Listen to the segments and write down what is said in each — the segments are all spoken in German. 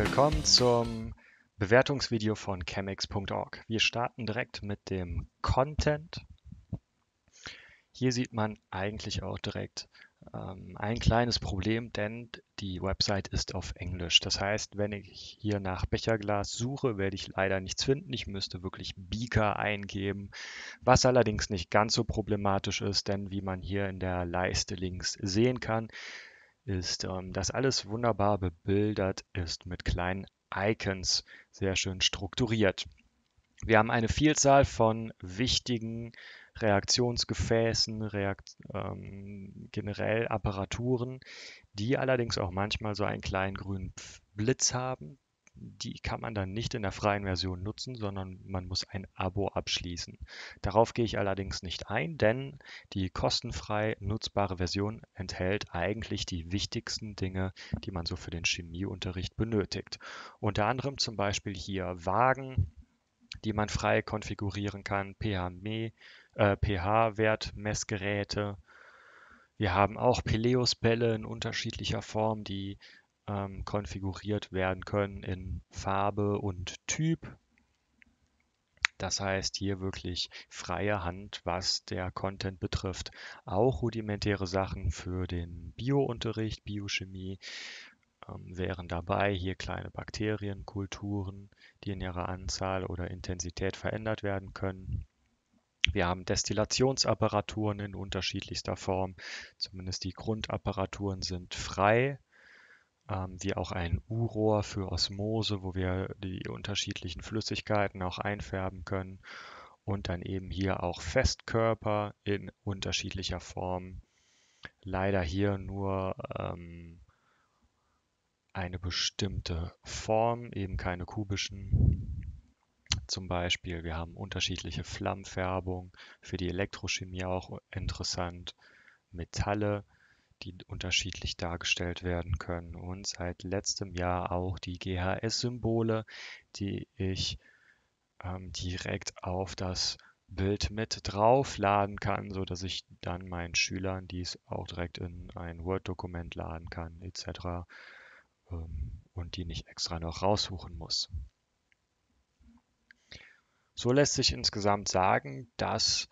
willkommen zum Bewertungsvideo von chemex.org. Wir starten direkt mit dem Content. Hier sieht man eigentlich auch direkt ähm, ein kleines Problem, denn die Website ist auf Englisch. Das heißt, wenn ich hier nach Becherglas suche, werde ich leider nichts finden. Ich müsste wirklich Beaker eingeben, was allerdings nicht ganz so problematisch ist, denn wie man hier in der Leiste links sehen kann, ist ähm, das alles wunderbar bebildert ist mit kleinen Icons, sehr schön strukturiert. Wir haben eine Vielzahl von wichtigen Reaktionsgefäßen, Reakt ähm, generell Apparaturen, die allerdings auch manchmal so einen kleinen grünen Blitz haben. Die kann man dann nicht in der freien Version nutzen, sondern man muss ein Abo abschließen. Darauf gehe ich allerdings nicht ein, denn die kostenfrei nutzbare Version enthält eigentlich die wichtigsten Dinge, die man so für den Chemieunterricht benötigt. Unter anderem zum Beispiel hier Wagen, die man frei konfigurieren kann, pH-Me, äh, pH-Wertmessgeräte. Wir haben auch Peleus-Bälle in unterschiedlicher Form, die ähm, konfiguriert werden können in Farbe und Typ. Das heißt hier wirklich freie Hand, was der Content betrifft. Auch rudimentäre Sachen für den Biounterricht, Biochemie ähm, wären dabei. Hier kleine Bakterienkulturen, die in ihrer Anzahl oder Intensität verändert werden können. Wir haben Destillationsapparaturen in unterschiedlichster Form. Zumindest die Grundapparaturen sind frei, wie auch ein U-Rohr für Osmose, wo wir die unterschiedlichen Flüssigkeiten auch einfärben können. Und dann eben hier auch Festkörper in unterschiedlicher Form. Leider hier nur ähm, eine bestimmte Form, eben keine kubischen zum Beispiel. Wir haben unterschiedliche Flammfärbung, für die Elektrochemie auch interessant. Metalle, die unterschiedlich dargestellt werden können. Und seit letztem Jahr auch die GHS-Symbole, die ich ähm, direkt auf das Bild mit draufladen kann, sodass ich dann meinen Schülern dies auch direkt in ein Word-Dokument laden kann, etc. Ähm, und die nicht extra noch raussuchen muss. So lässt sich insgesamt sagen, dass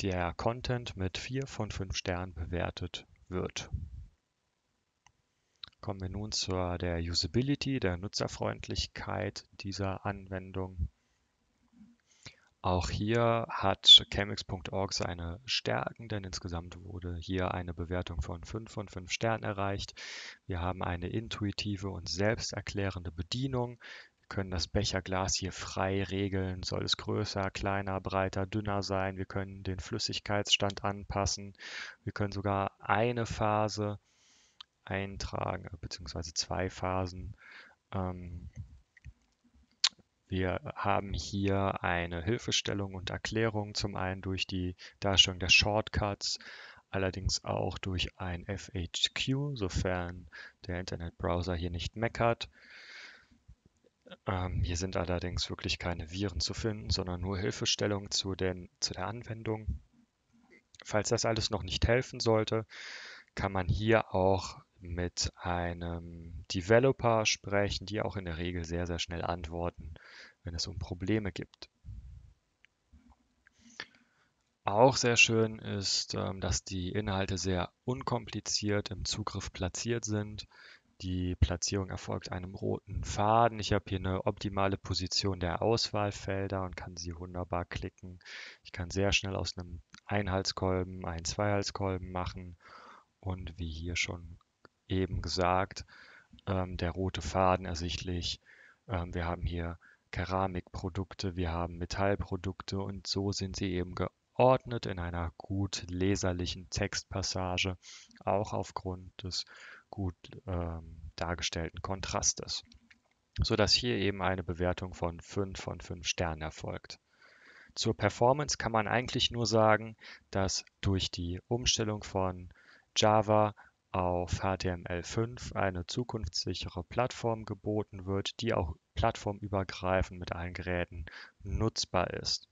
der Content mit 4 von 5 Sternen bewertet wird. Kommen wir nun zur der Usability, der Nutzerfreundlichkeit dieser Anwendung. Auch hier hat chemix.org seine Stärken, denn insgesamt wurde hier eine Bewertung von 5 von 5 Sternen erreicht. Wir haben eine intuitive und selbsterklärende Bedienung, können das Becherglas hier frei regeln. Soll es größer, kleiner, breiter, dünner sein? Wir können den Flüssigkeitsstand anpassen. Wir können sogar eine Phase eintragen, beziehungsweise zwei Phasen. Ähm, wir haben hier eine Hilfestellung und Erklärung, zum einen durch die Darstellung der Shortcuts, allerdings auch durch ein FHQ, sofern der Internetbrowser hier nicht meckert. Ähm, hier sind allerdings wirklich keine Viren zu finden, sondern nur Hilfestellungen zu, den, zu der Anwendung. Falls das alles noch nicht helfen sollte, kann man hier auch mit einem Developer sprechen, die auch in der Regel sehr, sehr schnell antworten, wenn es um Probleme gibt. Auch sehr schön ist, ähm, dass die Inhalte sehr unkompliziert im Zugriff platziert sind. Die Platzierung erfolgt einem roten Faden. Ich habe hier eine optimale Position der Auswahlfelder und kann sie wunderbar klicken. Ich kann sehr schnell aus einem Einhaltskolben einen Zweihaltskolben machen und wie hier schon eben gesagt, ähm, der rote Faden ersichtlich. Ähm, wir haben hier Keramikprodukte, wir haben Metallprodukte und so sind sie eben geordnet in einer gut leserlichen Textpassage, auch aufgrund des gut ähm, dargestellten Kontrastes, sodass hier eben eine Bewertung von 5 von 5 Sternen erfolgt. Zur Performance kann man eigentlich nur sagen, dass durch die Umstellung von Java auf HTML5 eine zukunftssichere Plattform geboten wird, die auch plattformübergreifend mit allen Geräten nutzbar ist.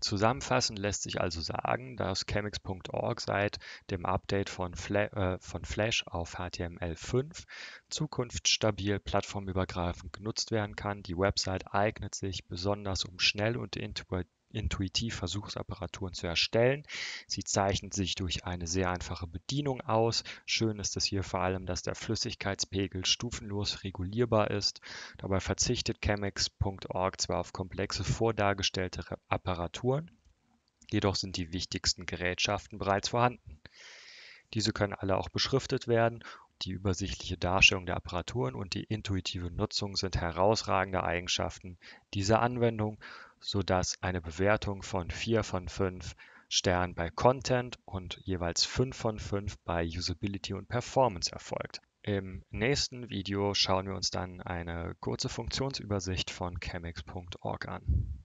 Zusammenfassend lässt sich also sagen, dass Chemix.org seit dem Update von, Fla äh, von Flash auf HTML5 zukunftsstabil plattformübergreifend genutzt werden kann. Die Website eignet sich besonders, um schnell und intuitiv intuitiv Versuchsapparaturen zu erstellen. Sie zeichnet sich durch eine sehr einfache Bedienung aus. Schön ist es hier vor allem, dass der Flüssigkeitspegel stufenlos regulierbar ist. Dabei verzichtet Chemex.org zwar auf komplexe vordargestellte Apparaturen, jedoch sind die wichtigsten Gerätschaften bereits vorhanden. Diese können alle auch beschriftet werden die übersichtliche Darstellung der Apparaturen und die intuitive Nutzung sind herausragende Eigenschaften dieser Anwendung, sodass eine Bewertung von 4 von 5 Sternen bei Content und jeweils 5 von 5 bei Usability und Performance erfolgt. Im nächsten Video schauen wir uns dann eine kurze Funktionsübersicht von chemex.org an.